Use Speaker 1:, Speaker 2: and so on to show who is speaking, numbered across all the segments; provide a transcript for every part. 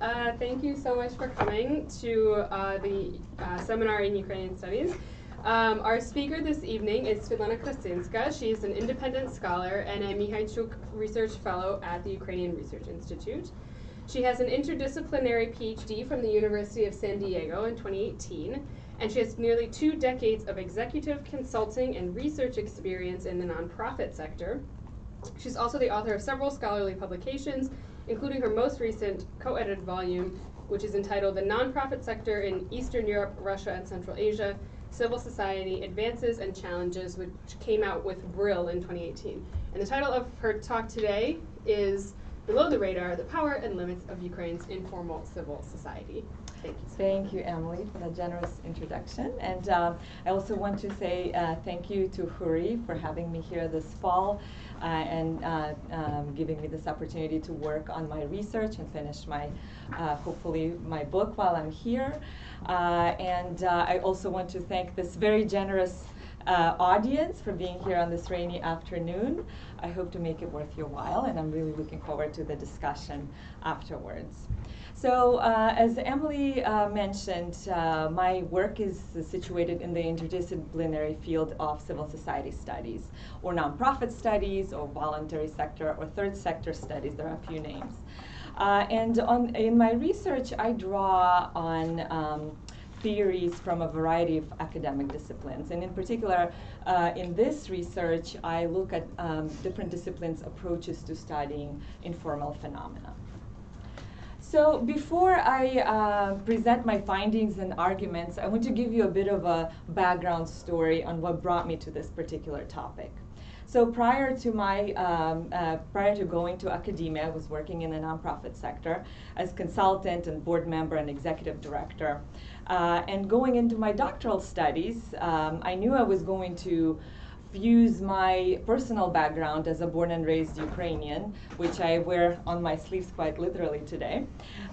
Speaker 1: Uh, thank you so much for coming to uh, the uh, seminar in Ukrainian Studies. Um, our speaker this evening is Svitlana Krasynska. She is an independent scholar and a Mihaychuk Research Fellow at the Ukrainian Research Institute. She has an interdisciplinary PhD from the University of San Diego in 2018, and she has nearly two decades of executive consulting and research experience in the nonprofit sector. She's also the author of several scholarly publications, including her most recent co edited volume, which is entitled The Nonprofit Sector in Eastern Europe, Russia, and Central Asia Civil Society Advances and Challenges, which came out with Brill in 2018. And the title of her talk today is Below the Radar The Power and Limits of Ukraine's Informal Civil Society. Thank you.
Speaker 2: Thank you, Emily, for that generous introduction. And um, I also want to say uh, thank you to HURI for having me here this fall uh, and uh, um, giving me this opportunity to work on my research and finish my, uh, hopefully, my book while I'm here. Uh, and uh, I also want to thank this very generous uh, audience for being here on this rainy afternoon. I hope to make it worth your while, and I'm really looking forward to the discussion afterwards. So, uh, as Emily uh, mentioned, uh, my work is situated in the interdisciplinary field of civil society studies, or nonprofit studies, or voluntary sector, or third sector studies. There are a few names. Uh, and on, in my research, I draw on um, theories from a variety of academic disciplines. And in particular, uh, in this research, I look at um, different disciplines' approaches to studying informal phenomena. So before I uh, present my findings and arguments, I want to give you a bit of a background story on what brought me to this particular topic. So prior to my um, uh, prior to going to academia, I was working in the nonprofit sector as consultant and board member and executive director. Uh, and going into my doctoral studies, um, I knew I was going to fuse my personal background as a born and raised Ukrainian, which I wear on my sleeves quite literally today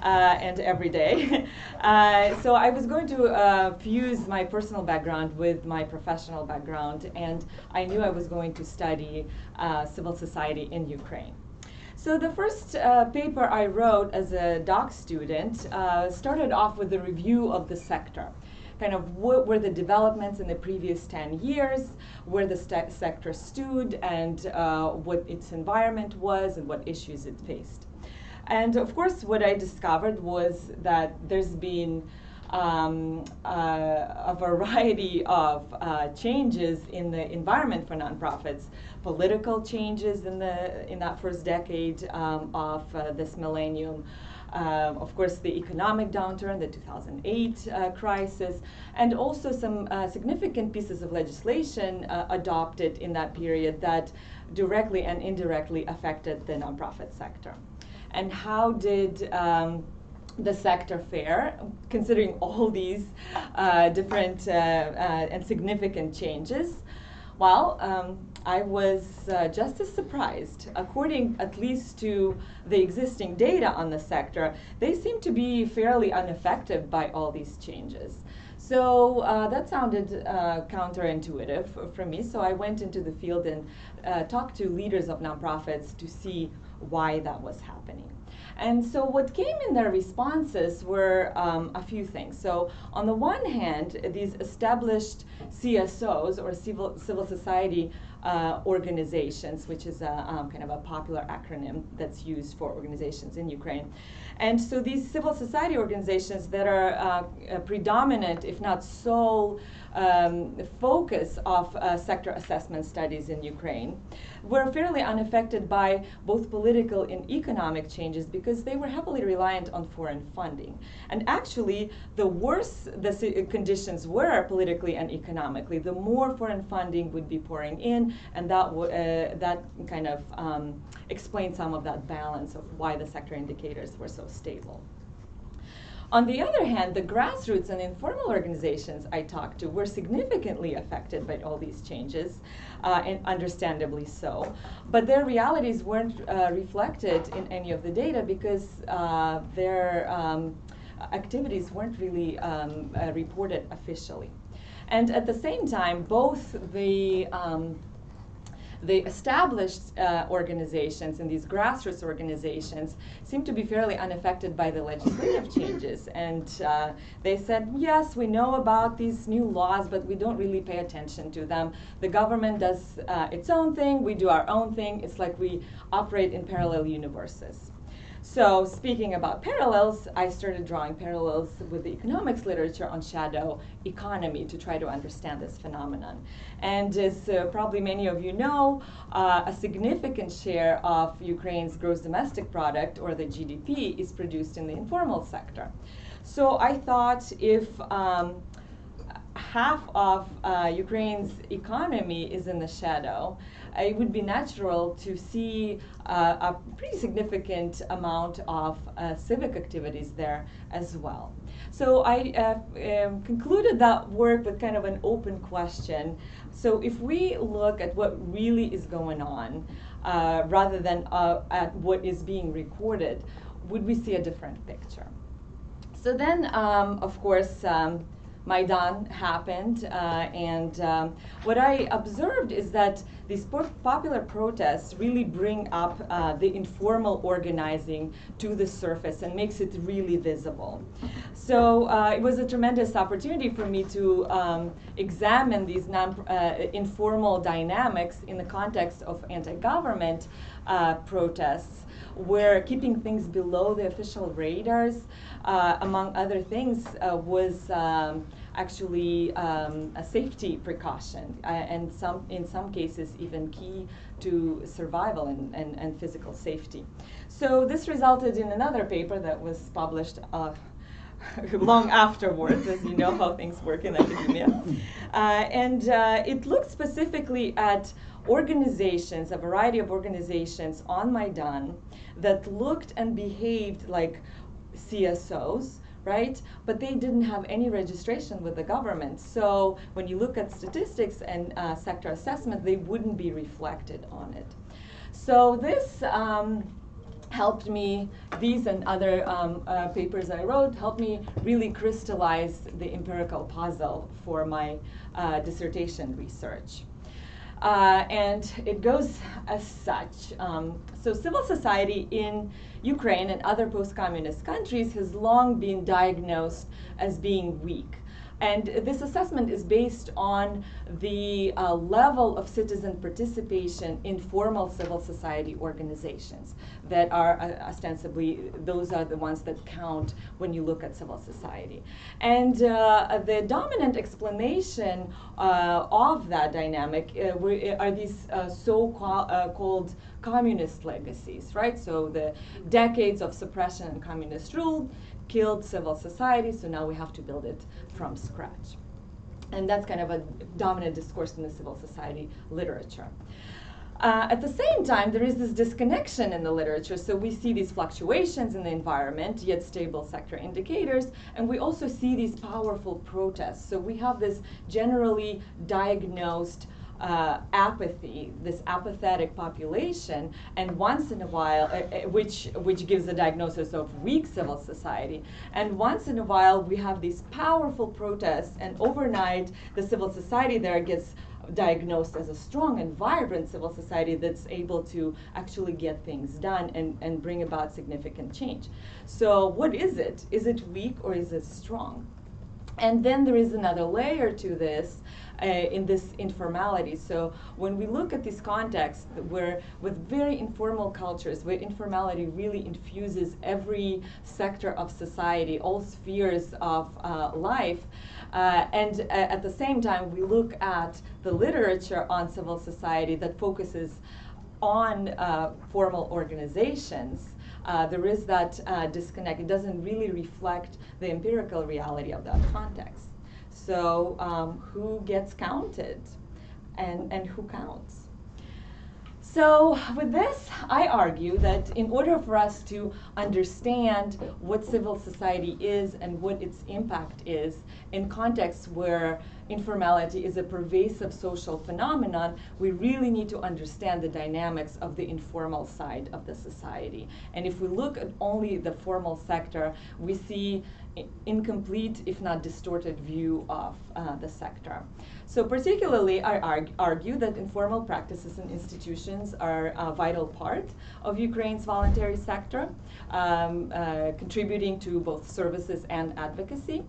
Speaker 2: uh, and every day. uh, so I was going to uh, fuse my personal background with my professional background, and I knew I was going to study uh, civil society in Ukraine. So the first uh, paper I wrote as a doc student uh, started off with a review of the sector kind of what were the developments in the previous 10 years, where the sector stood, and uh, what its environment was, and what issues it faced. And of course, what I discovered was that there's been um, uh, a variety of uh, changes in the environment for nonprofits, political changes in the in that first decade um, of uh, this millennium, um, of course, the economic downturn, the 2008 uh, crisis, and also some uh, significant pieces of legislation uh, adopted in that period that directly and indirectly affected the nonprofit sector. And how did um, the sector fair, considering all these uh, different uh, uh, and significant changes? Well, um, I was uh, just as surprised. According at least to the existing data on the sector, they seem to be fairly unaffected by all these changes. So uh, that sounded uh, counterintuitive for me. So I went into the field and uh, talked to leaders of nonprofits to see why that was happening. And so what came in their responses were um, a few things. So on the one hand, these established CSOs or civil, civil society uh, organizations, which is a um, kind of a popular acronym that's used for organizations in Ukraine. And so these civil society organizations that are uh, predominant, if not sole, um, focus of uh, sector assessment studies in Ukraine were fairly unaffected by both political and economic changes because they were heavily reliant on foreign funding. And actually, the worse the conditions were politically and economically, the more foreign funding would be pouring in, and that, uh, that kind of um, explained some of that balance of why the sector indicators were so stable. On the other hand, the grassroots and informal organizations I talked to were significantly affected by all these changes, uh, and understandably so. But their realities weren't uh, reflected in any of the data because uh, their um, activities weren't really um, uh, reported officially. And at the same time, both the um, the established uh, organizations and these grassroots organizations seem to be fairly unaffected by the legislative changes. And uh, they said, yes, we know about these new laws, but we don't really pay attention to them. The government does uh, its own thing, we do our own thing. It's like we operate in parallel universes. So speaking about parallels, I started drawing parallels with the economics literature on shadow economy to try to understand this phenomenon. And as uh, probably many of you know, uh, a significant share of Ukraine's gross domestic product, or the GDP, is produced in the informal sector. So I thought if um, half of uh, Ukraine's economy is in the shadow, it would be natural to see uh, a pretty significant amount of uh, civic activities there as well. So I uh, um, concluded that work with kind of an open question. So if we look at what really is going on, uh, rather than uh, at what is being recorded, would we see a different picture? So then, um, of course, um, Maidan happened, uh, and um, what I observed is that these popular protests really bring up uh, the informal organizing to the surface and makes it really visible. So uh, it was a tremendous opportunity for me to um, examine these non, informal dynamics in the context of anti-government uh, protests where keeping things below the official radars, uh, among other things, uh, was um, actually um, a safety precaution, uh, and some, in some cases even key to survival and, and, and, physical safety. So this resulted in another paper that was published uh, long afterwards, as you know how things work in academia. Uh, and uh, it looked specifically at organizations, a variety of organizations on Maidan that looked and behaved like CSOs, right? But they didn't have any registration with the government. So when you look at statistics and uh, sector assessment, they wouldn't be reflected on it. So this um, helped me, these and other um, uh, papers I wrote, helped me really crystallize the empirical puzzle for my uh, dissertation research. Uh, and it goes as such. Um, so civil society in Ukraine and other post-communist countries has long been diagnosed as being weak. And this assessment is based on the uh, level of citizen participation in formal civil society organizations that are uh, ostensibly, those are the ones that count when you look at civil society. And uh, the dominant explanation uh, of that dynamic uh, are these uh, so-called communist legacies, right? So the decades of suppression and communist rule killed civil society, so now we have to build it from scratch. And that's kind of a dominant discourse in the civil society literature. Uh, at the same time, there is this disconnection in the literature. So we see these fluctuations in the environment, yet stable sector indicators, and we also see these powerful protests. So we have this generally diagnosed uh, apathy, this apathetic population, and once in a while, uh, which which gives a diagnosis of weak civil society, and once in a while we have these powerful protests, and overnight the civil society there gets diagnosed as a strong and vibrant civil society that's able to actually get things done and, and bring about significant change. So what is it? Is it weak or is it strong? And then there is another layer to this, uh, in this informality. So when we look at this context where with very informal cultures, where informality really infuses every sector of society, all spheres of uh, life, uh, and uh, at the same time we look at the literature on civil society that focuses on uh, formal organizations, uh, there is that uh, disconnect. It doesn't really reflect the empirical reality of that context. So um, who gets counted and, and who counts? So with this, I argue that in order for us to understand what civil society is and what its impact is in contexts where informality is a pervasive social phenomenon, we really need to understand the dynamics of the informal side of the society. And if we look at only the formal sector, we see incomplete, if not distorted, view of uh, the sector. So particularly, I argue, argue that informal practices and institutions are a vital part of Ukraine's voluntary sector, um, uh, contributing to both services and advocacy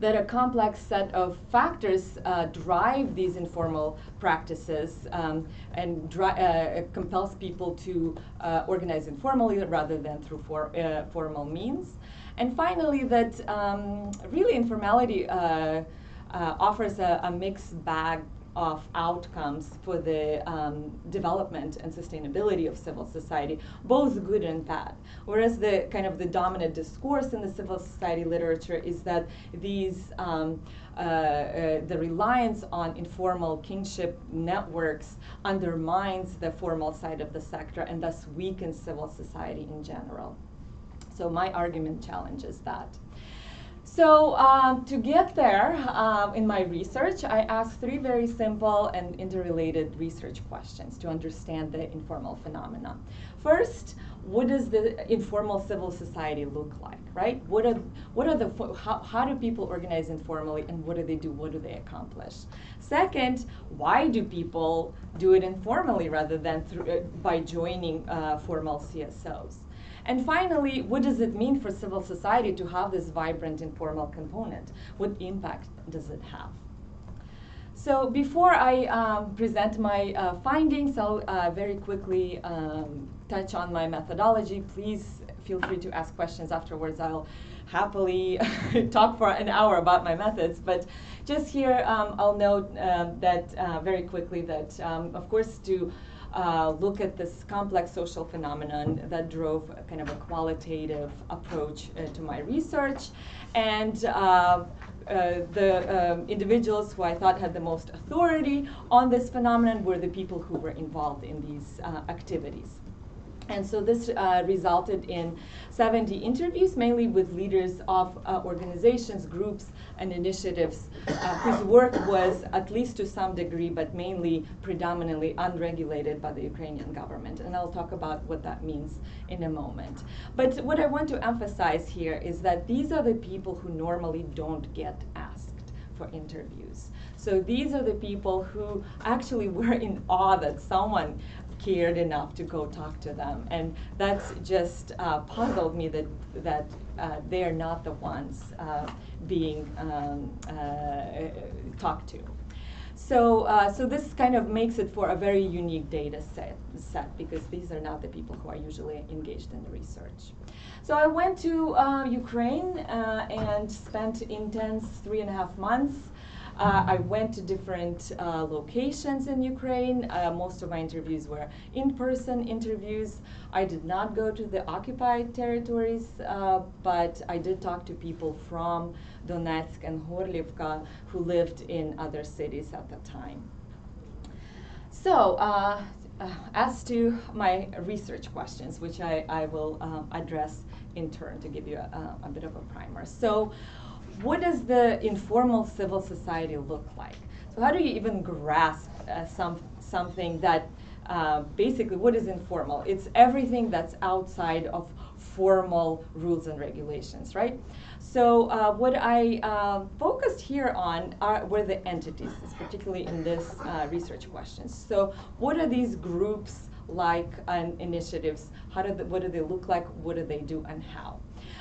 Speaker 2: that a complex set of factors uh, drive these informal practices um, and uh, compels people to uh, organize informally rather than through for, uh, formal means. And finally, that um, really informality uh, uh, offers a, a, mixed bag of outcomes for the um, development and sustainability of civil society, both good and bad. Whereas the kind of the dominant discourse in the civil society literature is that these um, uh, uh, the reliance on informal kinship networks undermines the formal side of the sector and thus weakens civil society in general. So my argument challenges that. So um, to get there um, in my research, I asked three very simple and interrelated research questions to understand the informal phenomena. First, what does the informal civil society look like, right? What are, what are the, how, how do people organize informally and what do they do, what do they accomplish? Second, why do people do it informally rather than through, uh, by joining uh, formal CSOs? And finally, what does it mean for civil society to have this vibrant informal component? What impact does it have? So before I um, present my uh, findings, I'll uh, very quickly um, touch on my methodology. Please feel free to ask questions afterwards. I'll happily talk for an hour about my methods. But just here, um, I'll note um, that uh, very quickly that, um, of course, to uh, look at this complex social phenomenon that drove kind of a qualitative approach uh, to my research. And uh, uh, the um, individuals who I thought had the most authority on this phenomenon were the people who were involved in these uh, activities. And so this uh, resulted in 70 interviews, mainly with leaders of uh, organizations, groups, and initiatives uh, whose work was, at least to some degree, but mainly predominantly unregulated by the Ukrainian government. And I'll talk about what that means in a moment. But what I want to emphasize here is that these are the people who normally don't get asked for interviews. So these are the people who actually were in awe that someone cared enough to go talk to them. And that's just uh, puzzled me that, that uh, they're not the ones uh, being um, uh, talked to. So, uh, so this kind of makes it for a very unique data set, set because these are not the people who are usually engaged in the research. So I went to uh, Ukraine and spent intense three and a half months uh, I went to different uh, locations in Ukraine. Uh, most of my interviews were in-person interviews. I did not go to the occupied territories, uh, but I did talk to people from Donetsk and Horlivka who lived in other cities at the time. So, uh, uh, as to my research questions, which I, I will um, address in turn to give you a, a bit of a primer. So, what does the informal civil society look like? So how do you even grasp uh, some, something that uh, basically, what is informal? It's everything that's outside of formal rules and regulations, right? So uh, what I uh, focused here on are, were the entities, particularly in this uh, research questions. So what are these groups like and initiatives? How do they, what do they look like? What do they do and how?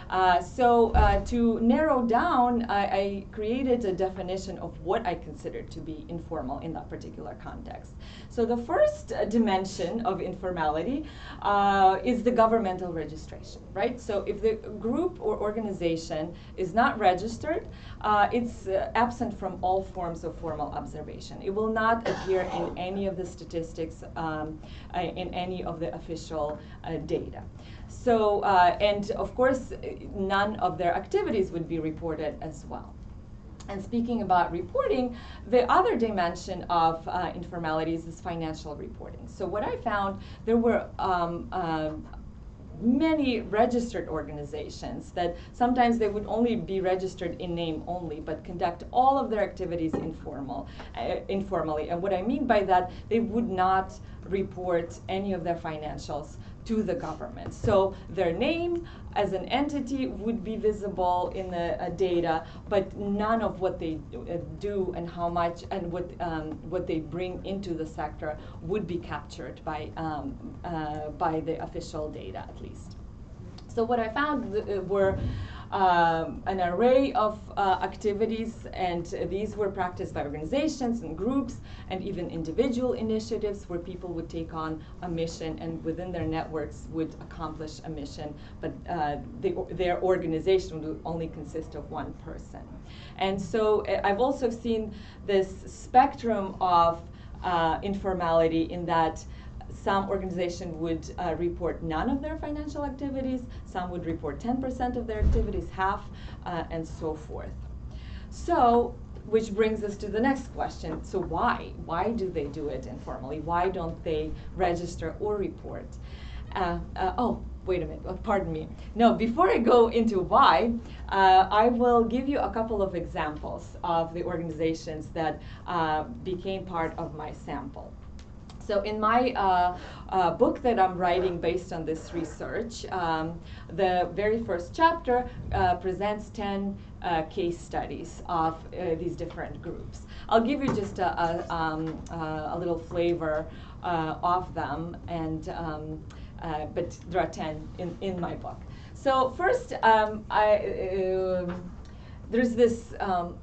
Speaker 2: Uh, so uh, to narrow down, I, I, created a definition of what I consider to be informal in that particular context. So the first uh, dimension of informality uh, is the governmental registration, right? So if the group or organization is not registered, uh, it's absent from all forms of formal observation. It will not appear in any of the statistics, um, in any of the official data. So, uh, and of course, none of their activities would be reported as well. And speaking about reporting, the other dimension of uh, informalities is financial reporting. So what I found, there were um, uh, many registered organizations that sometimes they would only be registered in name only, but conduct all of their activities informal, uh, informally. And what I mean by that, they would not report any of their financials to the government. So their name as an entity would be visible in the uh, data, but none of what they uh, do and how much and what um, what they bring into the sector would be captured by um, uh, by the official data at least. So what I found uh, were um, an array of uh, activities, and these were practiced by organizations and groups, and even individual initiatives where people would take on a mission and within their networks would accomplish a mission, but uh, the, their organization would only consist of one person. And so uh, I've also seen this spectrum of uh, informality in that some organization would uh, report none of their financial activities, some would report 10% of their activities, half, uh, and so forth. So, which brings us to the next question. So why? Why do they do it informally? Why don't they register or report? Uh, uh oh, wait a minute, oh, pardon me. No, before I go into why, uh, I will give you a couple of examples of the organizations that uh, became part of my sample. So in my uh, uh, book that I'm writing based on this research, um, the very first chapter uh, presents 10 uh, case studies of uh, these different groups. I'll give you just a, a, um, uh, a little flavor of them, and um, but there are 10 in, in my book. So first, um, I, um, there's this um,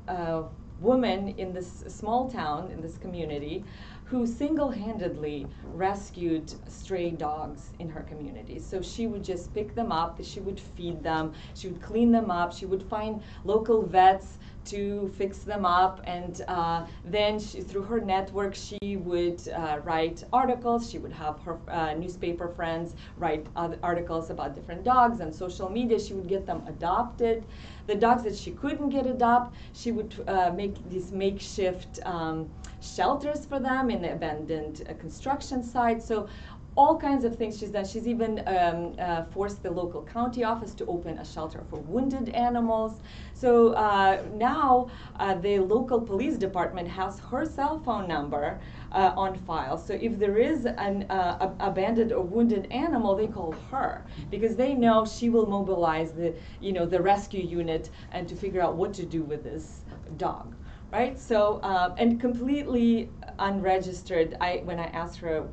Speaker 2: woman in this small town, in this community, who single handedly rescued stray dogs in her community. So she would just pick them up, she would feed them, she would clean them up, she would find local vets to fix them up. And uh, then she, through her network, she would uh, write articles. She would have her uh, newspaper friends write articles about different dogs and social media. She would get them adopted. The dogs that she couldn't get adopted, she would uh, make these makeshift um, shelters for them in the abandoned uh, construction sites. So all kinds of things she's done. She's even um, uh, forced the local county office to open a shelter for wounded animals. So uh, now uh, the local police department has her cell phone number uh, on file. So if there is an uh, abandoned or wounded animal, they call her because they know she will mobilize the, you know, the rescue unit and to figure out what to do with this dog right? So, uh, and completely unregistered. I when I asked her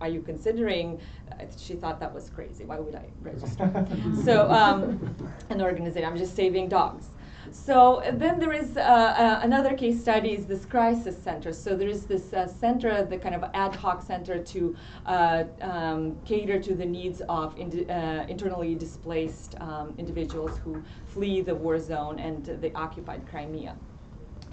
Speaker 2: are you considering? Uh, she thought that was crazy. Why would I register? so um, an organization, I'm just saving dogs. So then there is uh, uh, another case study is this crisis center. So there is this uh, center, the kind of ad hoc center to uh, um, cater to the needs of uh, internally displaced um, individuals who flee the war zone and the occupied Crimea.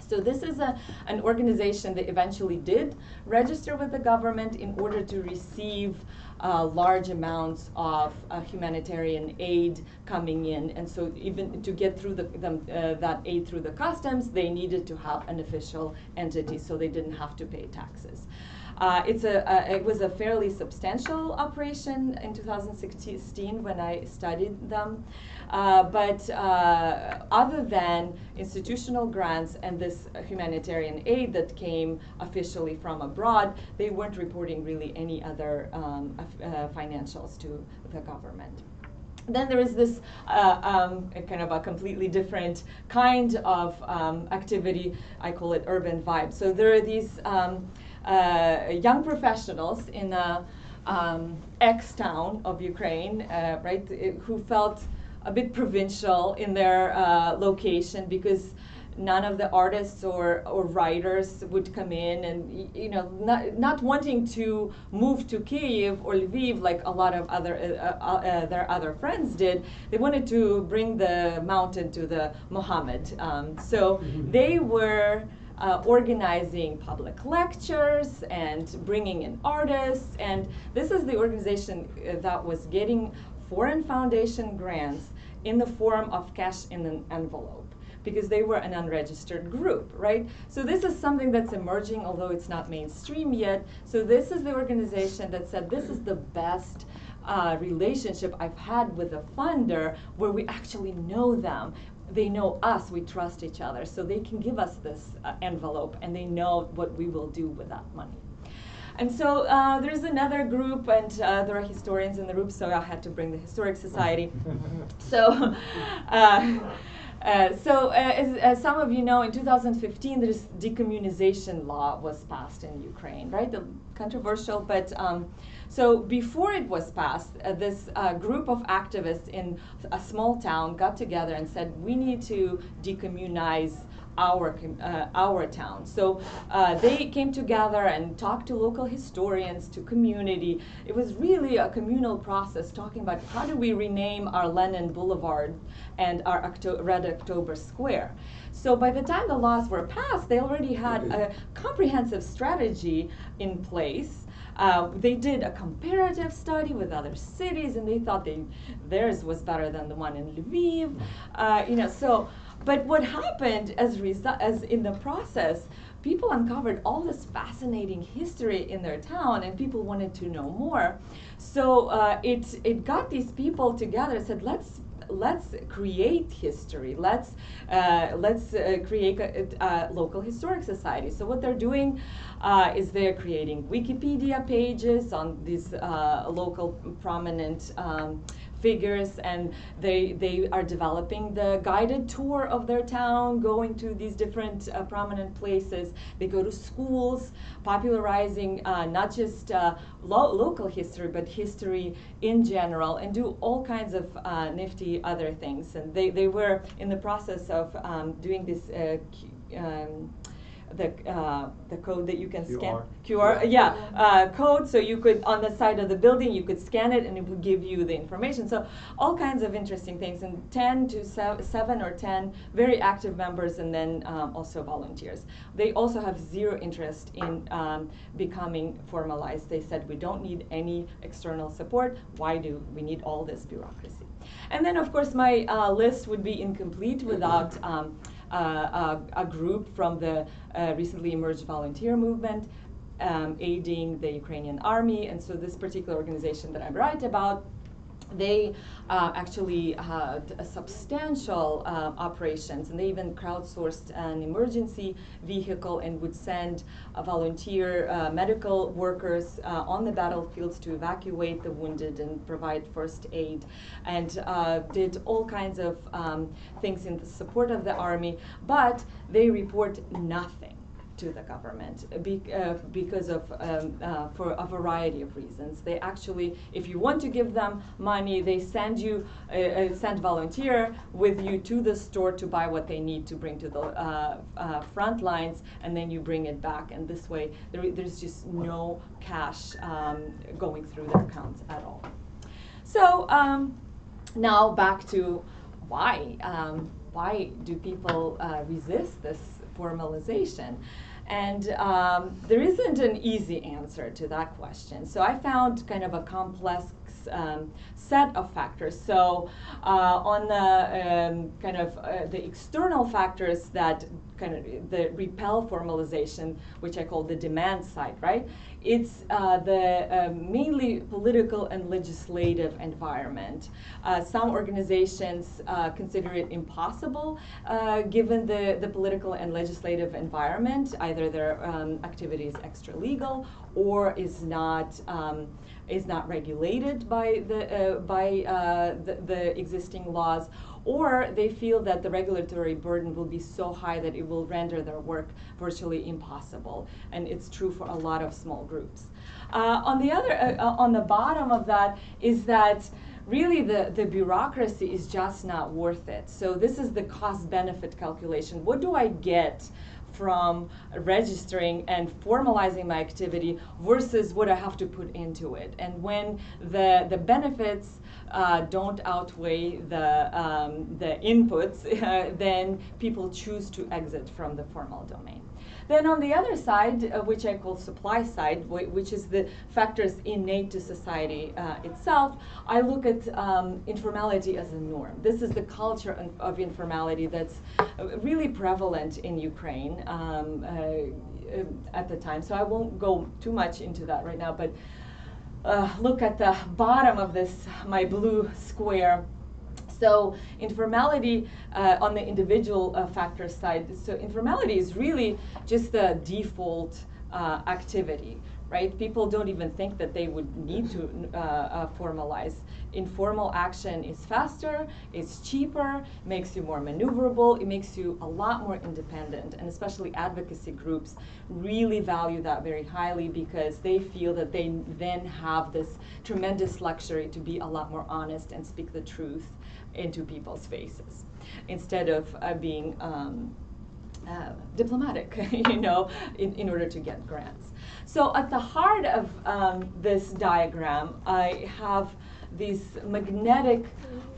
Speaker 2: So this is a, an organization that eventually did register with the government in order to receive uh, large amounts of uh, humanitarian aid coming in. And so even to get through the, uh, that aid through the customs, they needed to have an official entity so they didn't have to pay taxes. Uh, it's a, a, it was a fairly substantial operation in 2016 when I studied them. Uh, but uh, other than institutional grants and this humanitarian aid that came officially from abroad, they weren't reporting really any other um, uh, financials to the government then there is this uh, um, kind of a completely different kind of um, activity. I call it urban vibe. So there are these um, young professionals in a um, X town of Ukraine, uh, right, who felt a bit provincial in their uh, location because none of the artists or, or writers would come in and you know not, not wanting to move to Kiev or Lviv like a lot of other uh, uh, uh, their other friends did they wanted to bring the mountain to the Mohammed um, so mm-hmm. they were uh, organizing public lectures and bringing in artists. And this is the organization uh, that was getting foreign foundation grants in the form of cash in an envelope because they were an unregistered group, right? So this is something that's emerging, although it's not mainstream yet. So this is the organization that said this is the best uh, relationship I've had with a funder where we actually know them. They know us, we trust each other, so they can give us this uh, envelope and they know what we will do with that money. And so uh, there's another group, and uh, there are historians in the group, so I had to bring the Historic Society. so, uh, uh so uh, as, as, some of you know, in 2015, this decommunization law was passed in Ukraine, right? The controversial, but um, so before it was passed, uh, this group of activists in a small town got together and said, we need to decommunize our, uh, our town. So uh, they came together and talked to local historians, to community. It was really a communal process talking about how do we rename our Lenin Boulevard and our Octo Red October Square. So by the time the laws were passed, they already had a comprehensive strategy in place. Uh, they did a comparative study with other cities, and they thought they, theirs was better than the one in Lviv. Uh, you know, so but what happened as, resu- as in the process, people uncovered all this fascinating history in their town and people wanted to know more. So uh, it, it got these people together said, let's let's create history. Let's uh, let's uh, create a, a, local historic society. So what they're doing uh, is they're creating Wikipedia pages on these uh, local prominent um, figures and they they are developing the guided tour of their town going to these different uh, prominent places. They go to schools popularizing uh, not just uh, lo- local history but history in general and do all kinds of uh, nifty other things. And they, they were in the process of um, doing this uh, um, the uh, the code that you can QR. scan. QR yeah. uh, code. So you could on the side of the building you could scan it and it would give you the information. So all kinds of interesting things. And 10 to 7 or 10 very active members and then um, also volunteers. They also have zero interest in um, becoming formalized. They said we don't need any external support. Why do we need all this bureaucracy? And then of course my uh, list would be incomplete without um, uh, a, a, group from the uh, recently emerged volunteer movement um, aiding the Ukrainian army. And so this particular organization that I write about they uh, actually had substantial uh, operations and they even crowdsourced an emergency vehicle and would send volunteer uh, medical workers uh, on the battlefields to evacuate the wounded and provide first aid and uh, did all kinds of um, things in the support of the army but they report nothing to the government be, uh, because of um, uh, for a variety of reasons. They actually, if you want to give them money, they send you uh, uh send volunteer with you to the store to buy what they need to bring to the uh, uh, front lines, and then you bring it back. And this way, there, there's just no cash um, going through their accounts at all. So um, now back to why. Um, why do people resist this formalization? And um, there isn't an easy answer to that question. So I found kind of a complex um, set of factors. So uh, on the um, kind of uh, the external factors that kind of the repel formalization, which I call the demand side, right? It's uh, the uh, mainly political and legislative environment. Uh, some organizations uh, consider it impossible uh, given the, the political and legislative environment. Either their um, activity is extra legal or is not. Um, is not regulated by the uh, by the, the existing laws, or they feel that the regulatory burden will be so high that it will render their work virtually impossible. And it's true for a lot of small groups. Uh, on the other, uh, uh, on the bottom of that is that really the, the bureaucracy is just not worth it. So this is the cost benefit calculation. What do I get from registering and formalizing my activity versus what I have to put into it? And when the, the benefits uh, don't outweigh the, um, the inputs, then people choose to exit from the formal domain. Then on the other side, uh, which I call supply side, which is the factors innate to society uh, itself, I look at um, informality as a norm. This is the culture of informality that's uh, really prevalent in Ukraine um, uh, at the time. So I won't go too much into that right now, but uh, look at the bottom of this, my blue square. So informality uh, on the individual uh, factor side, so informality is really just the default uh, activity, right? People don't even think that they would need to uh, uh, formalize. Informal action is faster, it's cheaper, makes you more maneuverable, it makes you a lot more independent, and especially advocacy groups really value that very highly because they feel that they then have this tremendous luxury to be a lot more honest and speak the truth into people's faces instead of uh, being um, uh, diplomatic, you know, in, in order to get grants. So at the heart of um, this diagram, I have these magnetic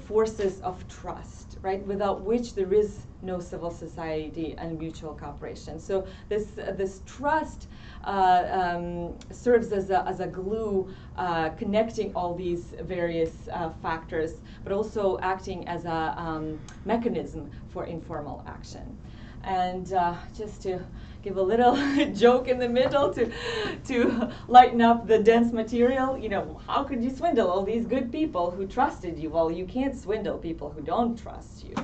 Speaker 2: forces of trust, right, without which there is no civil society and mutual cooperation. So this, uh, this trust uh, um, serves as a, as a glue uh, connecting all these various uh, factors, but also acting as a um, mechanism for informal action. And uh, just to give a little joke in the middle to, to lighten up the dense material, you know, how could you swindle all these good people who trusted you? Well, you can't swindle people who don't trust you.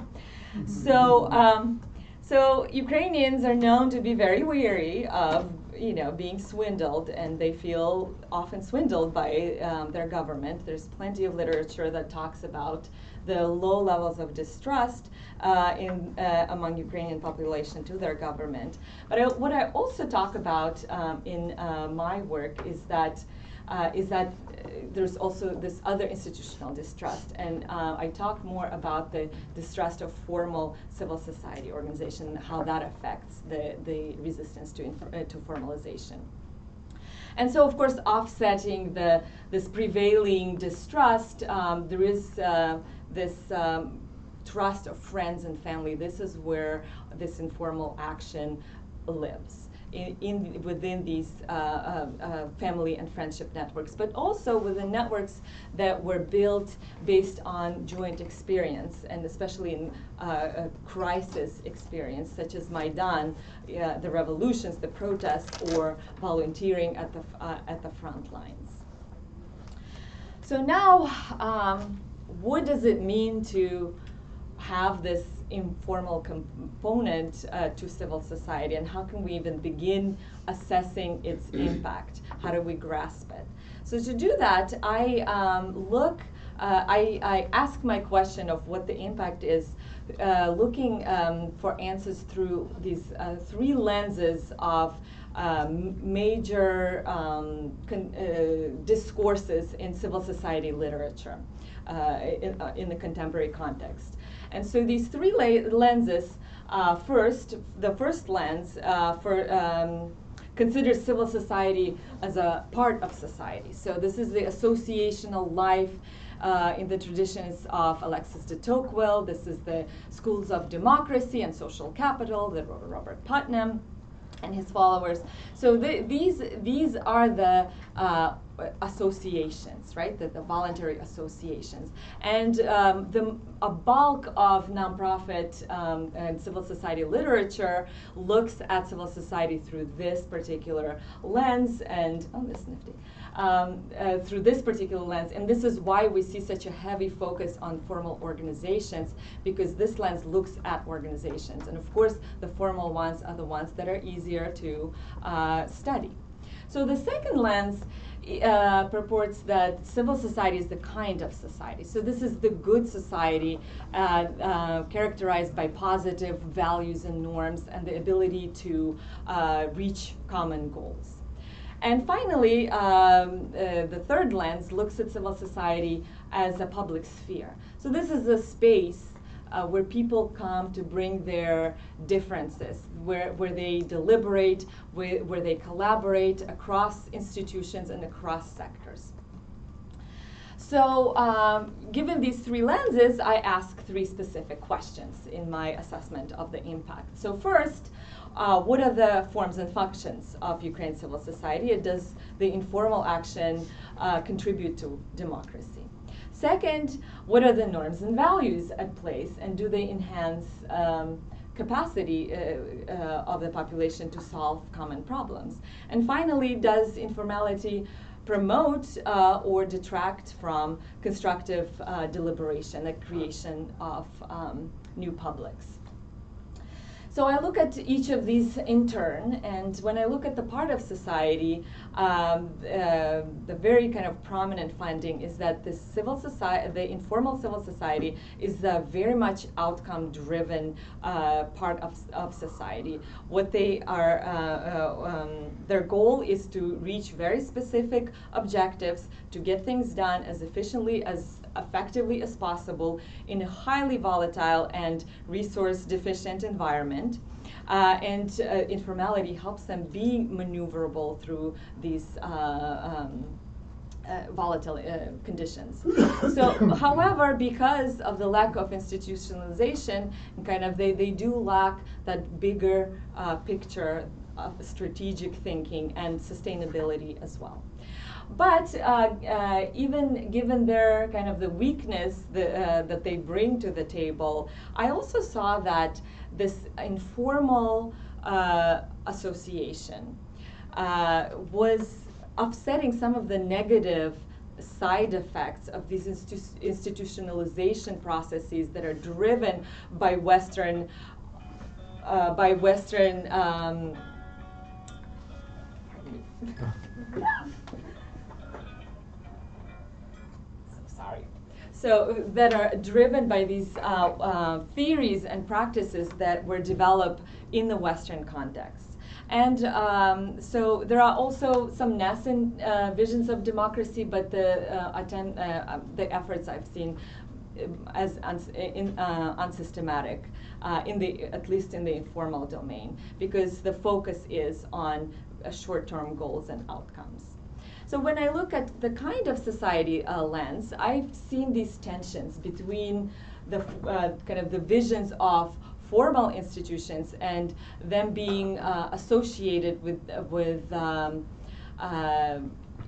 Speaker 2: So, um, so Ukrainians are known to be very weary of you know being swindled, and they feel often swindled by um, their government. There's plenty of literature that talks about the low levels of distrust uh, in uh, among Ukrainian population to their government. But I, what I also talk about um, in uh, my work is that uh, is that uh, there's also this other institutional distrust. And uh, I talk more about the distrust of formal civil society organization, how that affects the, the resistance to, to formalization. And so, of course, offsetting the, this prevailing distrust, um, there is uh, this um, trust of friends and family. This is where this informal action lives in, in within these uh, uh, uh, family and friendship networks, but also within networks that were built based on joint experience, and especially in uh, crisis experience, such as Maidan, the revolutions, the protests, or volunteering at the uh, at the front lines. So now, um, what does it mean to have this informal component uh, to civil society and how can we even begin assessing its impact? How do we grasp it? So to do that, I um, look, uh, I, I ask my question of what the impact is uh, looking um, for answers through these uh, three lenses of um, major um, con- uh, discourses in civil society literature uh, in, uh, in, the contemporary context. And so these three lenses, uh, first, the first lens uh, for um, considers civil society as a part of society. So this is the associational life uh, in the traditions of Alexis de Tocqueville. This is the schools of democracy and social capital, that Robert Putnam and his followers. So the, these these are the uh, associations, right? The, the voluntary associations, and um, the a bulk of nonprofit um, and civil society literature looks at civil society through this particular lens. And oh, this nifty um, uh, through this particular lens. And this is why we see such a heavy focus on formal organizations, because this lens looks at organizations. And of course, the formal ones are the ones that are easier to uh, study. So the second lens uh, purports that civil society is the kind of society. So this is the good society uh, uh, characterized by positive values and norms and the ability to uh, reach common goals. And finally, um, uh, the third lens looks at civil society as a public sphere. So this is a space uh, where people come to bring their differences, where, where they deliberate, where, where they collaborate across institutions and across sectors. So, um, given these three lenses, I ask three specific questions in my assessment of the impact. So, first, uh, what are the forms and functions of Ukraine civil society? Does the informal action uh, contribute to democracy? Second, what are the norms and values at place, and do they enhance um, capacity uh, uh of the population to solve common problems? And finally, does informality promote uh, or detract from constructive uh, deliberation, the creation of um, new publics. So I look at each of these in turn, and when I look at the part of society, um, uh, the very kind of prominent finding is that the civil society, the informal civil society, is a very much outcome-driven uh, part of, of society. What they are, uh, uh, um, their goal is to reach very specific objectives, to get things done as efficiently as effectively as possible in a highly volatile and resource deficient environment. Uh, and uh, informality helps them be maneuverable through these uh, um, uh, volatile uh, conditions. so, however, because of the lack of institutionalization, kind of they, they do lack that bigger uh, picture of strategic thinking and sustainability as well. But uh, uh, even given their kind of the weakness the, uh, that they bring to the table, I also saw that this informal uh, association uh, was offsetting some of the negative side effects of these institu- institutionalization processes that are driven by Western uh, by Western. Um, so that are driven by these uh, uh, theories and practices that were developed in the Western context. And um, so there are also some nascent uh, visions of democracy, but the uh, attempt, uh, the efforts I've seen um, as in, uh, unsystematic, in the at least in the informal domain, because the focus is on short-term goals and outcomes. So when I look at the kind of society uh, lens, I've seen these tensions between the uh, kind of the visions of formal institutions and them being uh, associated with with um, uh,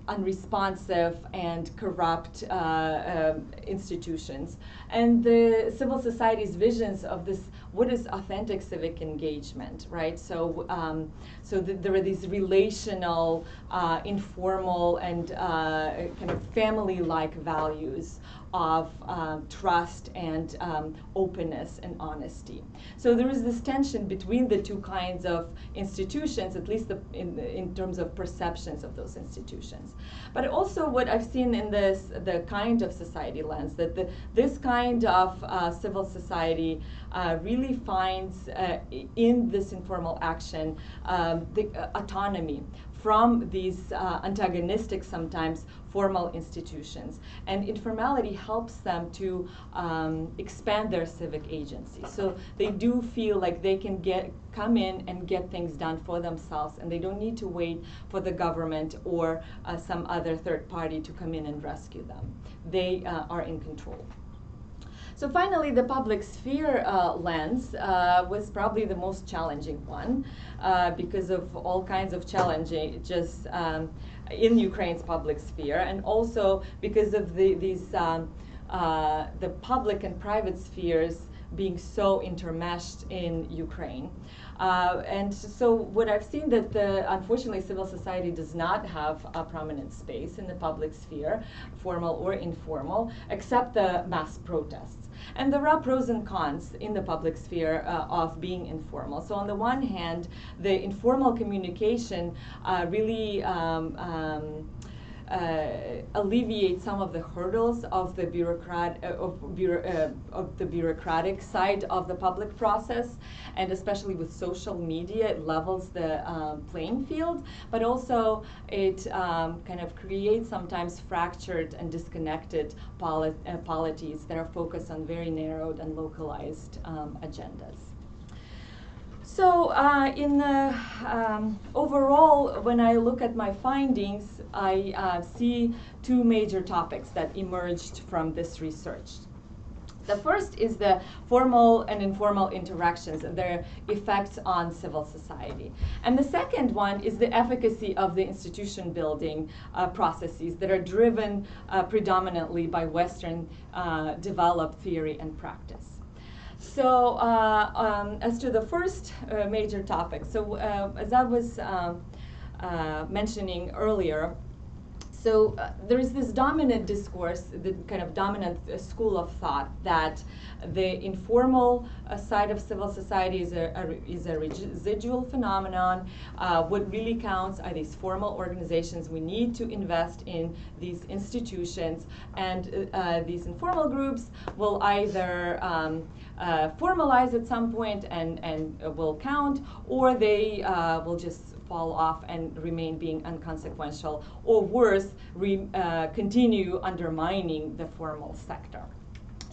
Speaker 2: unresponsive and corrupt uh, um, institutions, and the civil society's visions of this what is authentic civic engagement, right? So, um, so th- there are these relational, uh, informal, and uh, kind of family-like values of um, trust and um, openness and honesty. So there is this tension between the two kinds of institutions, at least the, in, in terms of perceptions of those institutions. But also what I've seen in this, the kind of society lens, that the, this kind of uh, civil society uh, really finds uh, in this informal action um, the uh, autonomy from these uh, antagonistic, sometimes formal institutions. And informality helps them to um, expand their civic agency. So they do feel like they can get come in and get things done for themselves, and they don't need to wait for the government or uh, some other third party to come in and rescue them. They uh, are in control. So finally, the public sphere uh, lens uh, was probably the most challenging one uh, because of all kinds of challenges um, in Ukraine's public sphere, and also because of the, these um, uh, the public and private spheres being so intermeshed in Ukraine. Uh, and so what I've seen that the, unfortunately civil society does not have a prominent space in the public sphere, formal or informal, except the mass protests. And there are pros and cons in the public sphere uh, of being informal. So, on the one hand, the informal communication uh, really um, um, alleviate some of the hurdles of the bureaucrat uh, of, uh, of, the bureaucratic side of the public process, and especially with social media, it levels the um, playing field. But also, it um, kind of creates sometimes fractured and disconnected uh, polities that are focused on very narrowed and localized um, agendas. So, uh, in the, um, overall, when I look at my findings, I uh, see two major topics that emerged from this research. The first is the formal and informal interactions and their effects on civil society. And the second one is the efficacy of the institution building uh, processes that are driven uh, predominantly by Western uh, developed theory and practice. So uh, um, as to the first uh, major topic, so uh, as I was um, uh, mentioning earlier, so uh, there is this dominant discourse, the kind of dominant uh, school of thought that the informal side of civil society is a, a is a residual phenomenon. What really counts are these formal organizations. We need to invest in these institutions, and these informal groups will either um, uh, formalize at some point and, and will count, or they will just fall off and remain being inconsequential, or worse, re, uh, continue undermining the formal sector.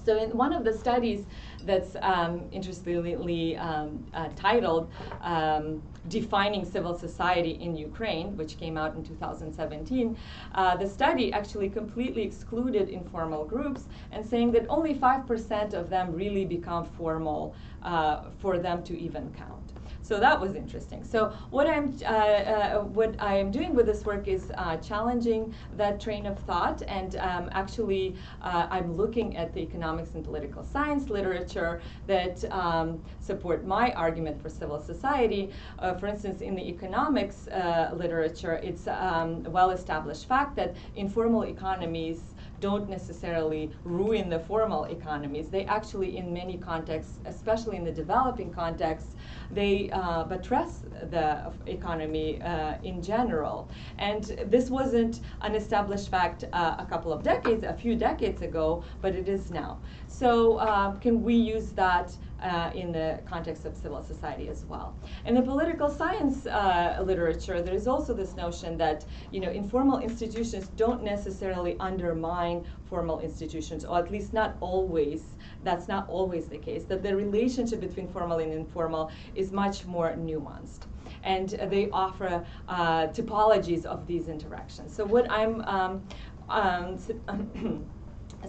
Speaker 2: So in one of the studies that's um, interestingly um, uh, titled um, Defining Civil Society in Ukraine, which came out in 2017, uh, the study actually completely excluded informal groups and saying that only 5% of them really become formal uh, for them to even count. So that was interesting. So what I'm uh, uh, what I am doing with this work is uh, challenging that train of thought, and um, actually uh, I'm looking at the economics and political science literature that um, support my argument for civil society. Uh, for instance, in the economics uh, literature, it's um, a well-established fact that informal economies don't necessarily ruin the formal economies. They actually, in many contexts, especially in the developing context, they uh, buttress the economy uh, in general. And this wasn't an established fact uh, a couple of decades, a few decades ago, but it is now. So can we use that uh, in the context of civil society as well. In the political science uh, literature, there is also this notion that you know informal institutions don't necessarily undermine formal institutions, or at least not always. That's not always the case. That the relationship between formal and informal is much more nuanced and they offer uh, typologies of these interactions. So what I'm um, um,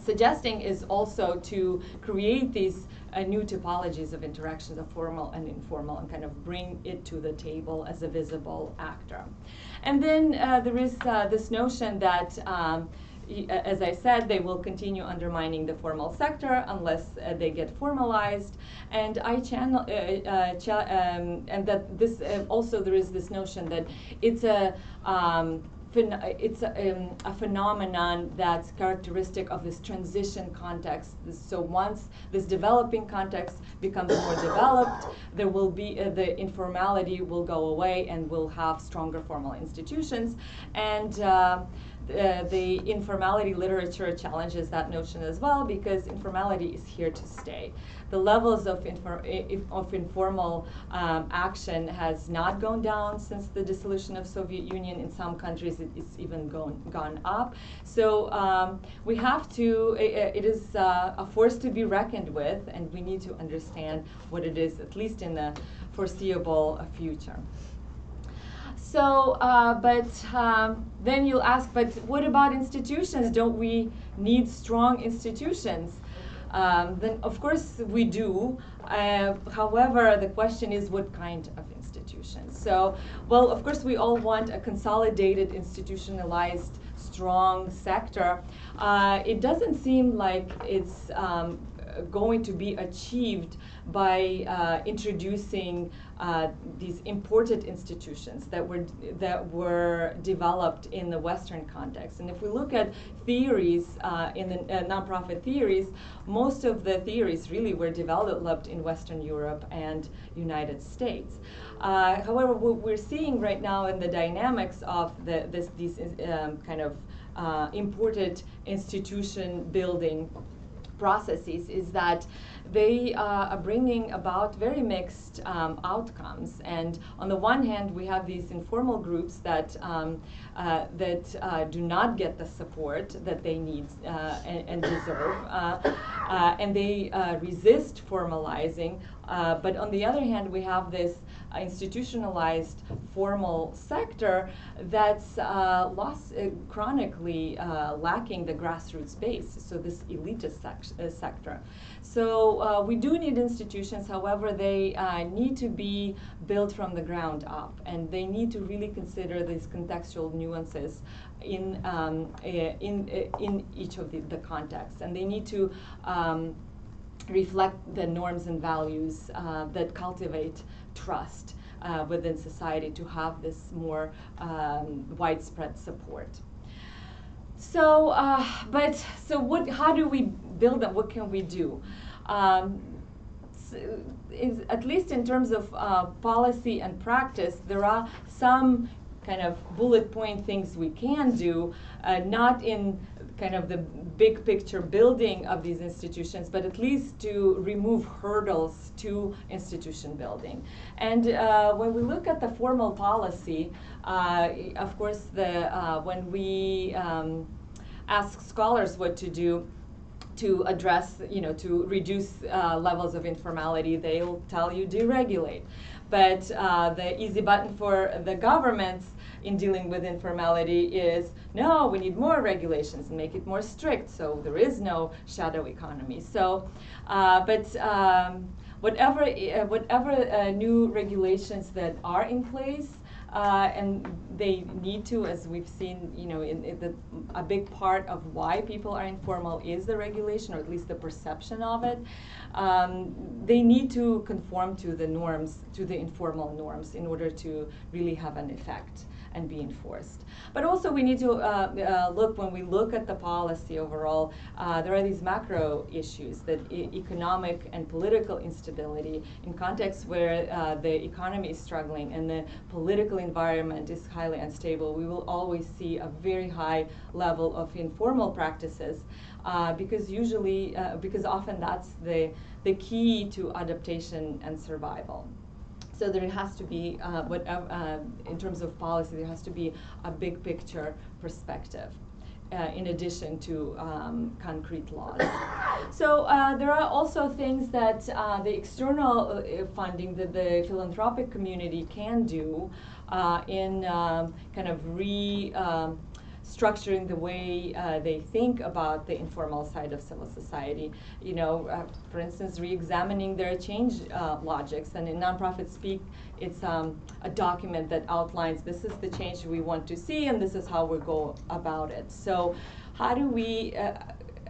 Speaker 2: suggesting is also to create these uh, new typologies of interactions of formal and informal and kind of bring it to the table as a visible actor. And then uh, there is uh, this notion that um, as I said, they will continue undermining the formal sector unless uh, they get formalized. And I channel, uh, uh, um, and that this also there is this notion that it's a um, it's a, um, a, phenomenon that's characteristic of this transition context. So once this developing context becomes more developed, there will be uh, the informality will go away, and we'll have stronger formal institutions. And uh, uh, the informality literature challenges that notion as well because informality is here to stay. The levels of, infor- of informal um, action has not gone down since the dissolution of Soviet Union. In some countries, it, it's even gone gone up. So um, we have to. it, it is uh, a force to be reckoned with, and we need to understand what it is, at least in the foreseeable future. So, uh, but um, then you'll ask, but what about institutions? Don't we need strong institutions? Um, then, of course, we do. Uh, however, the question is what kind of institutions? So, well, of course, we all want a consolidated, institutionalized, strong sector. Uh, it doesn't seem like it's um, going to be achieved by uh, introducing uh, these imported institutions that were that were developed in the Western context. And if we look at theories uh, in the uh, nonprofit theories, most of the theories really were developed in Western Europe and United States. Uh, however, what we're seeing right now in the dynamics of the, this, these um, kind of uh, imported institution building processes is that they uh, are bringing about very mixed um, outcomes. And on the one hand, we have these informal groups that um, uh, that uh, do not get the support that they need uh, and, and, deserve, uh, uh, and they resist formalizing. but on the other hand, we have this institutionalized formal sector that's uh, lost, uh, chronically uh, lacking the grassroots base, so this elitist sec- sector. So uh, we do need institutions, however, they uh, need to be built from the ground up, and they need to really consider these contextual nuances in um, in in each of the, the contexts, and they need to. Um, reflect the norms and values uh, that cultivate trust uh, within society to have this more um, widespread support. so, uh, but so what? How do we build them? What can we do? Um, is, at least in terms of uh, policy and practice, there are some kind of bullet point things we can do, uh, not in kind of the big picture building of these institutions, but at least to remove hurdles to institution building. And uh, when we look at the formal policy, uh, of course, the uh, when we um, ask scholars what to do, to address, you know, to reduce uh, levels of informality, they'll tell you deregulate. But uh, the easy button for the governments in dealing with informality is no, we need more regulations and make it more strict so there is no shadow economy. So, uh, but um, whatever, uh, whatever uh, new regulations that are in place, uh, and they need to, as we've seen, you know, in, in the, a big part of why people are informal is the regulation, or at least the perception of it. Um, they need to conform to the norms, to the informal norms, in order to really have an effect and be enforced. But also we need to uh, uh, look, when we look at the policy overall, uh, there are these macro issues that e economic and political instability in contexts where uh, the economy is struggling and the political environment is highly unstable, we will always see a very high level of informal practices uh, because usually, uh, because often that's the, the key to adaptation and survival. So there has to be, uh, whatever, uh, in terms of policy, there has to be a big picture perspective. Uh, in addition to um, concrete laws. so uh, there are also things that uh, the external uh, funding that the philanthropic community can do uh, in um, kind of re um, structuring the way uh, they think about the informal side of civil society. You know, uh, for instance, re-examining their change uh, logics. And in nonprofit speak, it's um, a document that outlines this is the change we want to see and this is how we go about it. So how do we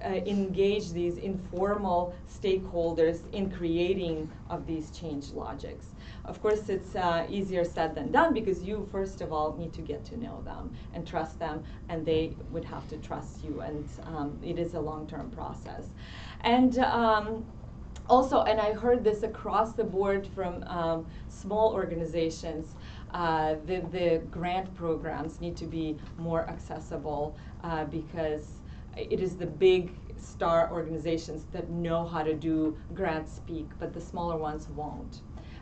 Speaker 2: uh, engage these informal stakeholders in creating of these change logics? Of course, it's uh, easier said than done because you, first of all, need to get to know them and trust them, and they would have to trust you, and um, it is a long term process. And um, also, and I heard this across the board from um, small organizations. Uh, the, the grant programs need to be more accessible uh, because it is the big star organizations that know how to do grant speak, but the smaller ones won't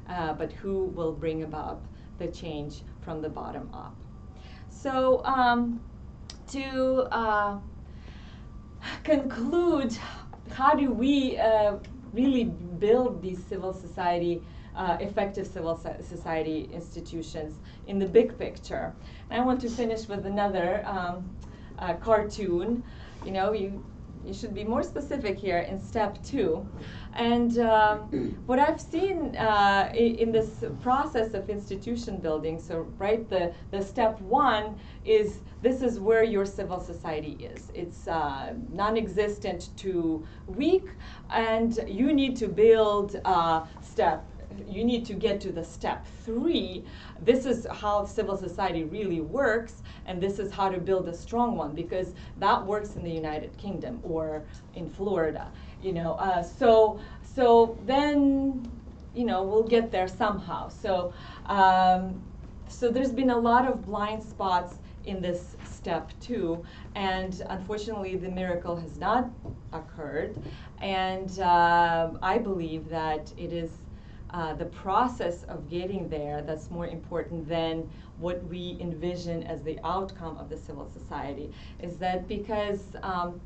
Speaker 2: uh, but who will bring about the change from the bottom up. So um, to uh, conclude, how do we uh, really build these civil society, uh, effective civil society institutions in the big picture? And I want to finish with another um, uh, cartoon. You know, you you should be more specific here in step two. And um, what I've seen uh, in, this process of institution building, so right, the, the step one is this is where your civil society is. It's uh, non-existent to weak, and you need to build uh, step you need to get to the step three. This is how civil society really works, and this is how to build a strong one because that works in the United Kingdom or in Florida. You know, uh, so so then you know we'll get there somehow. So um, so there's been a lot of blind spots in this step two, and unfortunately the miracle has not occurred. And uh, I believe that it is uh, the process of getting there that's more important than what we envision as the outcome of the civil society is that because um,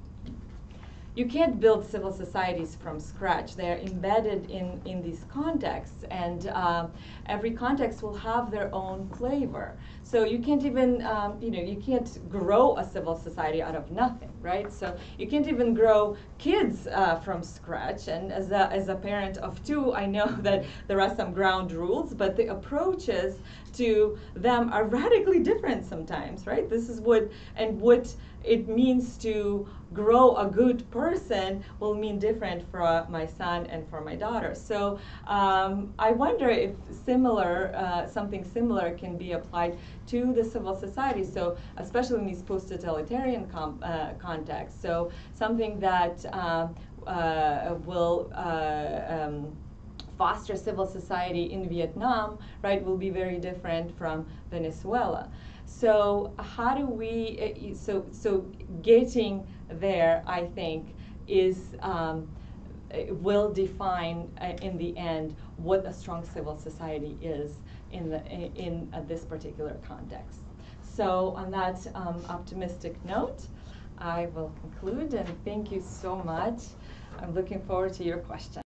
Speaker 2: you can't build civil societies from scratch. They're embedded in, in these contexts, and uh, every context will have their own flavor. So you can't even, um, you know, you can't grow a civil society out of nothing, right? So you can't even grow kids uh, from scratch. And as a, as a parent of two, I know that there are some ground rules, but the approaches to them are radically different sometimes, right? This is what, and what it means to grow a good person will mean different for my son and for my daughter. So um, I wonder if similar, uh, something similar can be applied to the civil society. So especially in these post-totalitarian uh, contexts. So something that um, uh, will uh, um, foster civil society in Vietnam, right, will be very different from Venezuela. So how do we, uh, so, so getting there, I think, is, um, will define uh, in the end what a strong civil society is in, the, in, in uh, this particular context. So on that um, optimistic note, I will conclude and thank you so much. I'm looking forward to your questions.